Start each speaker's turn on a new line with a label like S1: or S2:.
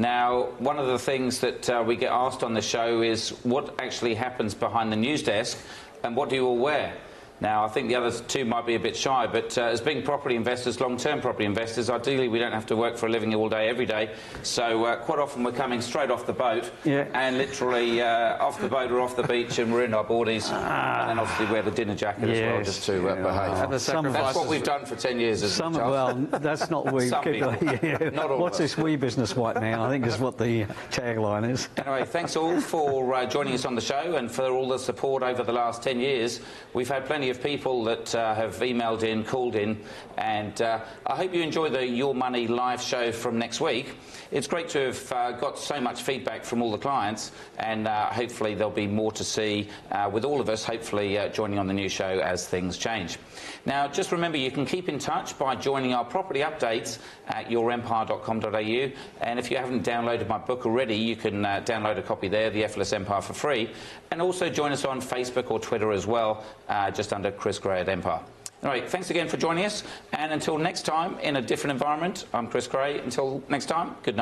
S1: Now, one of the things that uh, we get asked on the show is what actually happens behind the news desk and what do you all wear? Now, I think the other two might be a bit shy, but uh, as being property investors, long-term property investors, ideally we don't have to work for a living all day, every day. So uh, quite often we're coming straight off the boat
S2: Yeah.
S1: and literally uh, off the boat or off the beach and we're in our boardies and then obviously wear the dinner jacket as well just to uh, behave.
S3: And the
S2: Some-
S1: That's what we've done for 10 years, isn't
S2: Some,
S1: it,
S2: well, that's not we. Yeah.
S1: Not all
S2: What's this we business white man? I think is what the tagline is.
S1: Anyway, thanks all for uh, joining us on the show and for all the support over the last 10 years. We've had plenty of people that uh, have emailed in, called in, and uh, I hope you enjoy the Your Money live show from next week. It's great to have uh, got so much feedback from all the clients, and uh, hopefully there'll be more to see uh, with all of us, hopefully uh, joining on the new show as things change. Now, just remember you can keep in touch by joining our property updates at yourempire.com.au, and if you haven't downloaded my book already, you can download a copy there, The Effortless Empire, for free, and also join us on Facebook or Twitter as well, just under Chris Gray at Empire. All right, thanks again for joining us, and until next time in a different environment, I'm Chris Gray. Until next time, good night.